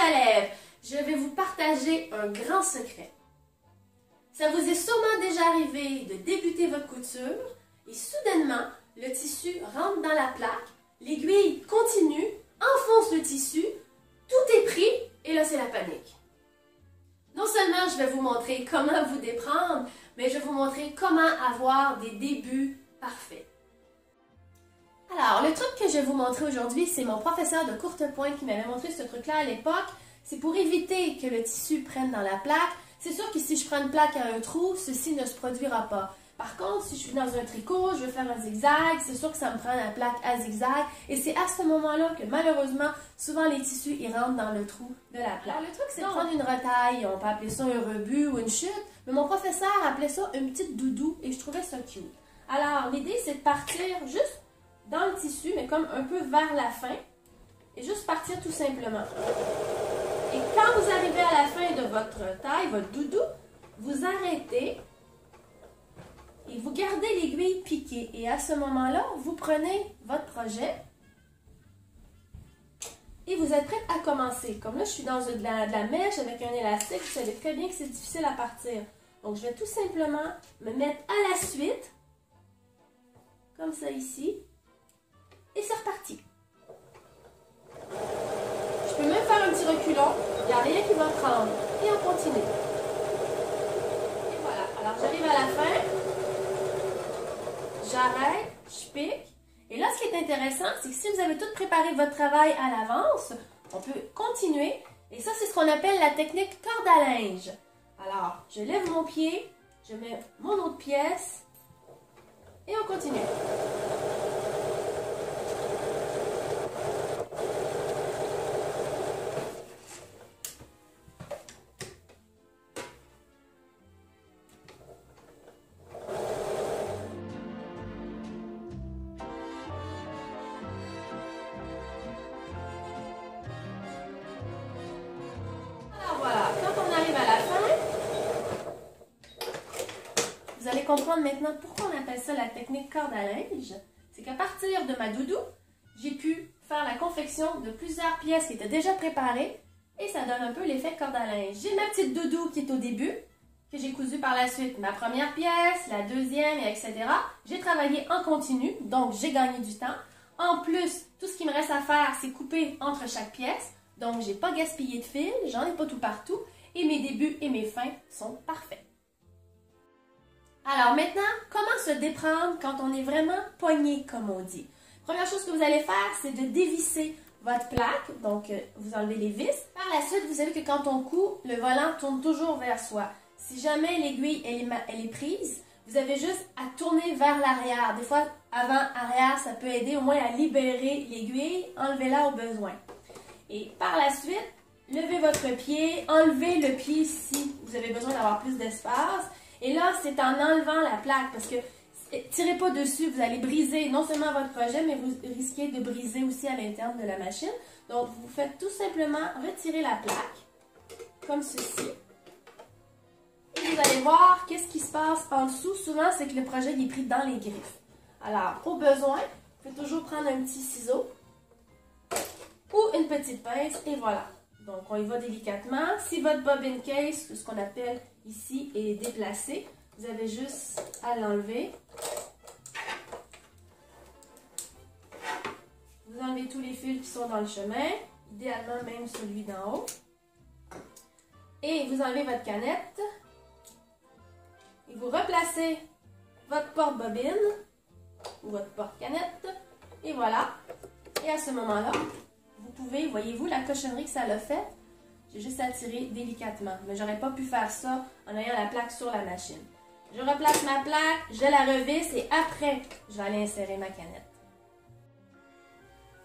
à lèvres, je vais vous partager un grand secret. Ça vous est sûrement déjà arrivé de débuter votre couture et soudainement, le tissu rentre dans la plaque, l'aiguille continue, enfonce le tissu, tout est pris et là c'est la panique. Non seulement je vais vous montrer comment vous déprendre, mais je vais vous montrer comment avoir des débuts parfaits. Alors, le truc que je vais vous montrer aujourd'hui, c'est mon professeur de courte pointe qui m'avait montré ce truc-là à l'époque. C'est pour éviter que le tissu prenne dans la plaque. C'est sûr que si je prends une plaque à un trou, ceci ne se produira pas. Par contre, si je suis dans un tricot, je veux faire un zigzag, c'est sûr que ça me prend la plaque à zigzag. Et c'est à ce moment-là que malheureusement, souvent les tissus, ils rentrent dans le trou de la plaque. Alors, le truc, c'est de prendre une retaille. On peut appeler ça un rebut ou une chute. Mais mon professeur appelait ça une petite doudou et je trouvais ça cute. Alors, l'idée, c'est de partir juste dans le tissu, mais comme un peu vers la fin. Et juste partir tout simplement. Et quand vous arrivez à la fin de votre taille, votre doudou, vous arrêtez et vous gardez l'aiguille piquée. Et à ce moment-là, vous prenez votre projet et vous êtes prête à commencer. Comme là, je suis dans de la, mèche avec un élastique, vous savez très bien que c'est difficile à partir. Donc, je vais tout simplement me mettre à la suite, comme ça ici, reculon, il n'y a rien qui va prendre. Et on continue. Et voilà, alors j'arrive à la fin j'arrête, je pique. Et là, ce qui est intéressant, c'est que si vous avez tout préparé votre travail à l'avance, on peut continuer. Et ça, c'est ce qu'on appelle la technique corde à linge. Alors, je lève mon pied, je mets mon autre pièce et on continue. Comprendre maintenant pourquoi on appelle ça la technique corde à linge. C'est qu'à partir de ma doudou, j'ai pu faire la confection de plusieurs pièces qui étaient déjà préparées et ça donne un peu l'effet corde à linge. J'ai ma petite doudou qui est au début, que j'ai cousu par la suite ma première pièce, la deuxième, etc. J'ai travaillé en continu, donc j'ai gagné du temps. En plus, tout ce qui me reste à faire, c'est couper entre chaque pièce. Donc, j'ai pas gaspillé de fil, j'en ai pas tout partout. Et mes débuts et mes fins sont parfaits. Alors maintenant, comment se déprendre quand on est vraiment poigné, comme on dit? Première chose que vous allez faire, c'est de dévisser votre plaque. Donc, euh, vous enlevez les vis. Par la suite, vous savez que quand on coud, le volant tourne toujours vers soi. Si jamais l'aiguille, elle, est prise, vous avez juste à tourner vers l'arrière. Des fois, avant, arrière, ça peut aider au moins à libérer l'aiguille. Enlevez-la au besoin. Et par la suite, levez votre pied, enlevez le pied si vous avez besoin d'avoir plus d'espace. Et là, c'est en enlevant la plaque parce que tirez pas dessus, vous allez briser non seulement votre projet, mais vous risquez de briser aussi à l'interne de la machine. Donc, vous faites tout simplement retirer la plaque, comme ceci. Et vous allez voir qu'est-ce qui se passe en dessous. Souvent, c'est que le projet est pris dans les griffes. Alors, au besoin, vous pouvez toujours prendre un petit ciseau ou une petite pince et voilà. Donc, on y va délicatement. Si votre bobbin case, ce qu'on appelle ici, est déplacé, vous avez juste à l'enlever. Vous enlevez tous les fils qui sont dans le chemin, idéalement même celui d'en haut. Et vous enlevez votre canette. Et vous replacez votre porte-bobine ou votre porte-canette. Et voilà. Et à ce moment-là, voyez-vous la cochonnerie que ça l'a fait? J'ai juste à tirer délicatement, mais j'aurais pas pu faire ça en ayant la plaque sur la machine. Je replace ma plaque, je la revisse et après, je vais aller insérer ma canette.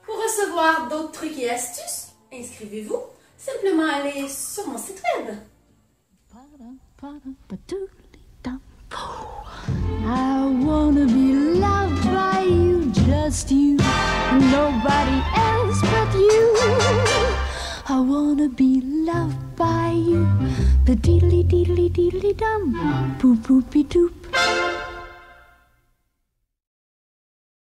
Pour recevoir d'autres trucs et astuces, inscrivez-vous. Simplement allez sur mon site web. Loved by you, the deedly deedly deedly dum, boop boopy doop.